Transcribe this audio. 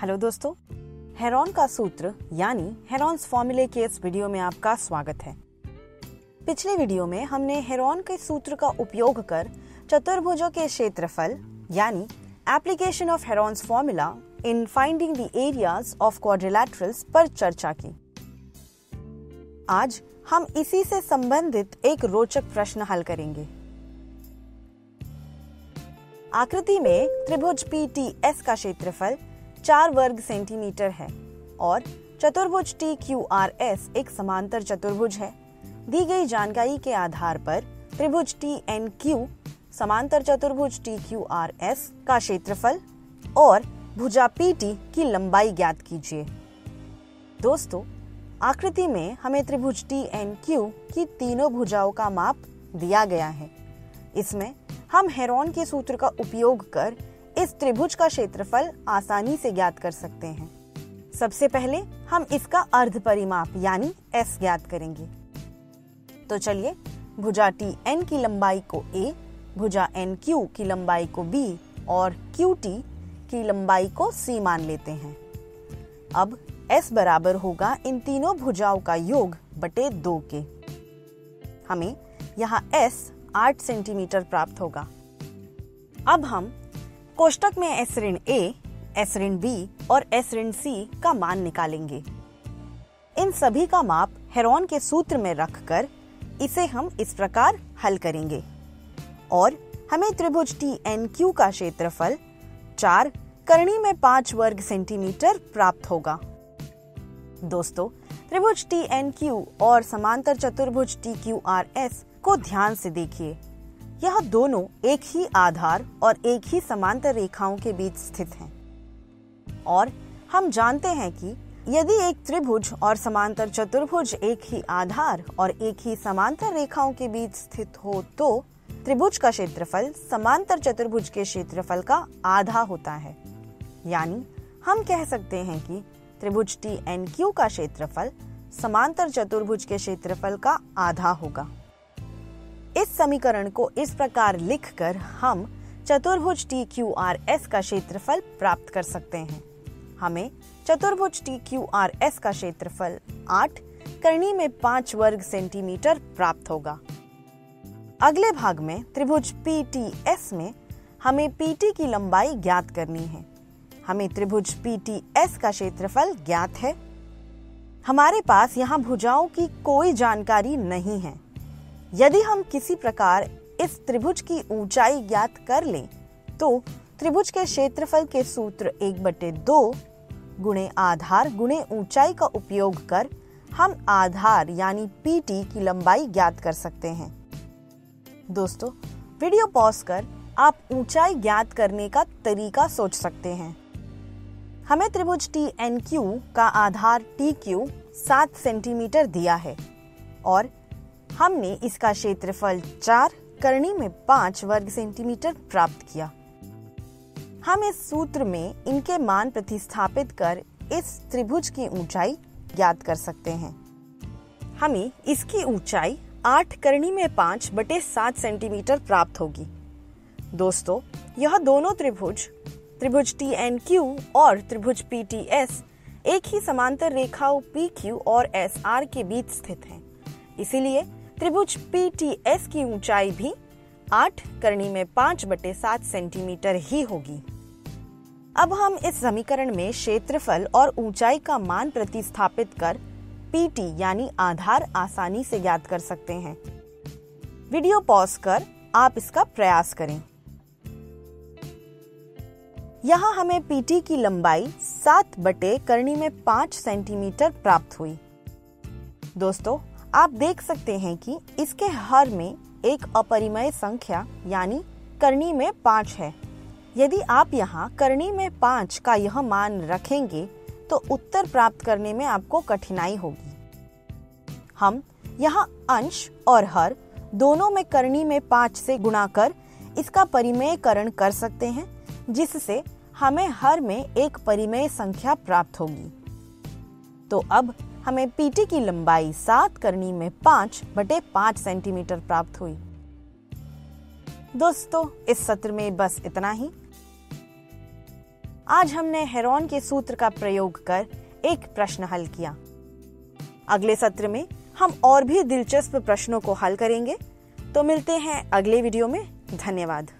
Hello दोस्तों, heron का सूत्र, यानी हेरॉन्स फॉर्मूले के इस वीडियो में आपका स्वागत है। पिछले वीडियो में हमने हेरॉन के सूत्र का उपयोग कर चतुर्भुजों के क्षेत्रफल, यानी application of Heron's formula in finding the areas of quadrilaterals पर चर्चा की। आज हम इसी से संबंधित एक रोचक प्रश्न हल करेंगे। आकृति में त्रिभुज पी टी एस का क्षेत्रफल चार वर्ग सेंटीमीटर है और चतुर्भुज टी क्यू आर एस एक समांतर चतुर्भुज है। दी गई जानकारी के आधार पर त्रिभुज टी एन क्यू समांतर चतुर्भुज टी क्यू आर एस का क्षेत्रफल और भुजा पी टी की लंबाई ज्ञात कीजिए। दोस्तों, आकृति में हमें त्रिभुज टी एन क्यू की तीनों भुजाओं का माप दिया गया है। इसमें हम हेरोन के सूत्र का उपयोग कर इस त्रिभुज का क्षेत्रफल आसानी से ज्ञात कर सकते हैं। सबसे पहले हम इसका अर्ध परिमाप यानी एस ज्ञात करेंगे। तो चलिए, भुजा टी एन की लंबाई को ए भुजा एन क्यू की लंबाई को बी और क्यू टी की लंबाई को सी मान लेते हैं। अब एस बराबर होगा इन तीनों भुजाओं का योग बटे दो के। हमें यहाँ एस आठ सेंटीमीटर प्राप्त होगा। अब हम कोष्टक में एस ऋण ए एस ऋण बी और एस ऋण सी का मान निकालेंगे। इन सभी का माप हेरोन के सूत्र में रखकर इसे हम इस प्रकार हल करेंगे। और हमें त्रिभुज टी एन क्यू का क्षेत्रफल चार करणी में पाँच वर्ग सेंटीमीटर प्राप्त होगा। दोस्तों, त्रिभुज टी एन क्यू और समांतर चतुर्भुज टी क्यू आर एस को ध्यान से देखिए। यह दोनों एक ही आधार और एक ही समांतर रेखाओं के बीच स्थित हैं। और हम जानते हैं कि यदि एक त्रिभुज और समांतर चतुर्भुज एक ही आधार और एक ही समांतर रेखाओं के बीच स्थित हो तो त्रिभुज का क्षेत्रफल समांतर चतुर्भुज के क्षेत्रफल का आधा होता है। यानी हम कह सकते हैं कि त्रिभुज टी एन क्यू का क्षेत्रफल समांतर चतुर्भुज के क्षेत्रफल का आधा होगा। इस समीकरण को इस प्रकार लिखकर हम चतुर्भुज टी क्यू आर एस का क्षेत्रफल प्राप्त कर सकते हैं। हमें चतुर्भुज टी क्यू आर एस का क्षेत्रफल आठ करनी में पाँच वर्ग सेंटीमीटर प्राप्त होगा। अगले भाग में त्रिभुज पी टी एस में हमें पी टी की लंबाई ज्ञात करनी है। हमें त्रिभुज पी टी एस का क्षेत्रफल ज्ञात है। हमारे पास यहाँ भुजाओं की कोई जानकारी नहीं है। यदि हम किसी प्रकार इस त्रिभुज की ऊंचाई ज्ञात कर लें तो त्रिभुज के क्षेत्रफल के सूत्र एक बटे दो गुणे आधार गुणे ऊंचाई का उपयोग कर हम आधार यानी पीटी की लंबाई ज्ञात कर सकते हैं। दोस्तों, वीडियो पॉज कर आप ऊंचाई ज्ञात करने का तरीका सोच सकते हैं। हमें त्रिभुज टी एन क्यू का आधार टी क्यू सात सेंटीमीटर दिया है और हमने इसका क्षेत्रफल चार, करणी में पाँच वर्ग सेंटीमीटर प्राप्त किया। हम इस सूत्र में इनके मान प्रतिस्थापित कर इस त्रिभुज की ऊंचाई ज्ञात कर सकते हैं। हमें इसकी ऊंचाई आठ करनी में पाँच बटे सात सेंटीमीटर प्राप्त होगी। दोस्तों, यह दोनों त्रिभुज त्रिभुज टी एन क्यू और त्रिभुज पी टी एस एक ही समांतर रेखाओं पी क्यू और एस आर के बीच स्थित हैं। इसीलिए त्रिभुज पी टी एस की ऊंचाई भी आठ करनी में पाँच बटे सात सेंटीमीटर ही होगी। अब हम इस समीकरण में क्षेत्रफल और ऊंचाई का मान प्रतिस्थापित कर पीटी यानी आधार आसानी से ज्ञात कर सकते हैं। वीडियो पॉज कर आप इसका प्रयास करें। यहाँ हमें पीटी की लंबाई सात बटे करनी में पाँच सेंटीमीटर प्राप्त हुई। दोस्तों आप देख सकते हैं कि इसके हर में एक अपरिमय संख्या, यानी करनी में पाँच है। यदि आप यहाँ करनी में पाँच का यह मान रखेंगे तो उत्तर प्राप्त करने में आपको कठिनाई होगी। हम यहाँ अंश और हर दोनों में करनी में पाँच से गुणा कर इसका परिमेयकरण कर सकते हैं, जिससे हमें हर में एक परिमेय संख्या प्राप्त होगी। तो अब हमें पीटी की लंबाई सात करनी में पाँच बटे पाँच सेंटीमीटर प्राप्त हुई। दोस्तों, इस सत्र में बस इतना ही। आज हमने हेरोन के सूत्र का प्रयोग कर एक प्रश्न हल किया। अगले सत्र में हम और भी दिलचस्प प्रश्नों को हल करेंगे। तो मिलते हैं अगले वीडियो में। धन्यवाद।